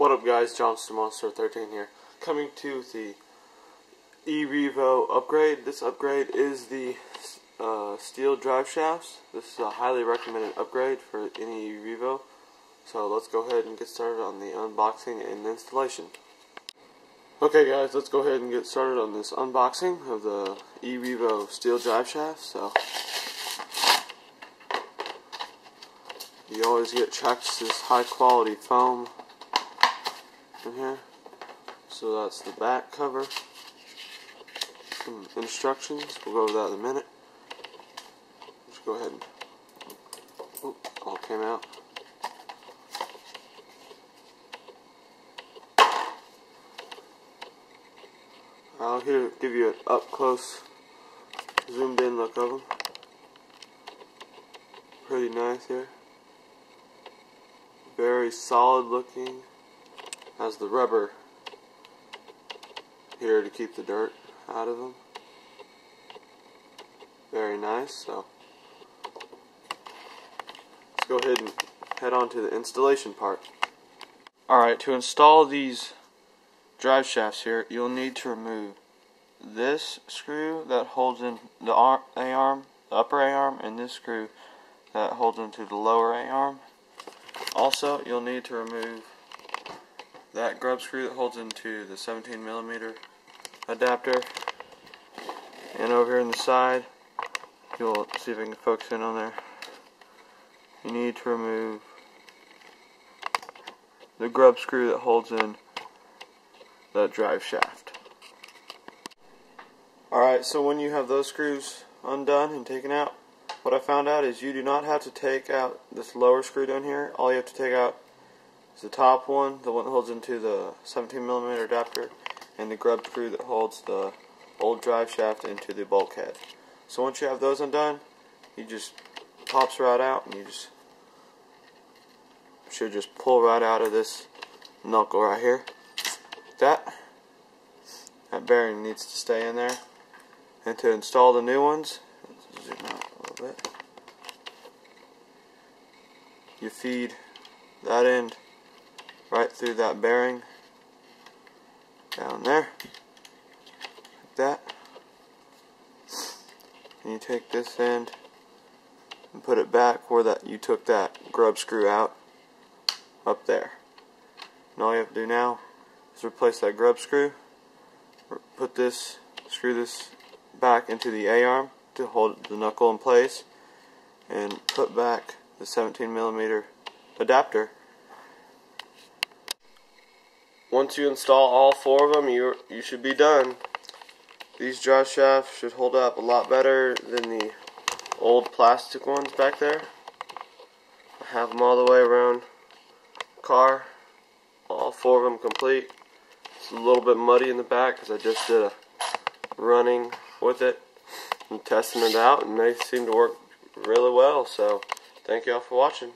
What up guys, Johnston Monster 13 here. Coming to the E-Revo upgrade. This upgrade is the uh, steel drive shafts. This is a highly recommended upgrade for any E-Revo. So let's go ahead and get started on the unboxing and installation. Okay guys, let's go ahead and get started on this unboxing of the E-Revo steel drive shafts. So you always get this high quality foam in here. So that's the back cover. Some instructions. We'll go over that in a minute. Just go ahead and. Oh, all came out. I'll here give you an up close, zoomed in look of them. Pretty nice here. Very solid looking. Has the rubber here to keep the dirt out of them. Very nice. So let's go ahead and head on to the installation part. Alright, to install these drive shafts here, you'll need to remove this screw that holds in the A-arm, the upper A-arm, and this screw that holds into the lower A-arm. Also, you'll need to remove that grub screw that holds into the 17 millimeter adapter. And over here on the side, you'll see if I can focus in on there. You need to remove the grub screw that holds in the drive shaft. Alright, so when you have those screws undone and taken out, what I found out is you do not have to take out this lower screw down here. All you have to take out is the top one, the one that holds into the 17 millimeter adapter, and the grub screw that holds the old drive shaft into the bulkhead. So once you have those undone, you just pops right out and you just should just pull right out of this knuckle right here. That that bearing needs to stay in there. And to install the new ones, zoom out a little bit. You feed that end right through that bearing. Down there. Like that. And you take this end and put it back where that you took that grub screw out. Up there. And all you have to do now is replace that grub screw. Put this screw this back into the A-arm to hold the knuckle in place. And put back the 17 millimeter adapter once you install all four of them, you you should be done. These drive shafts should hold up a lot better than the old plastic ones back there. I have them all the way around car. All four of them complete. It's a little bit muddy in the back because I just did a running with it and testing it out and they seem to work really well. So thank y'all for watching.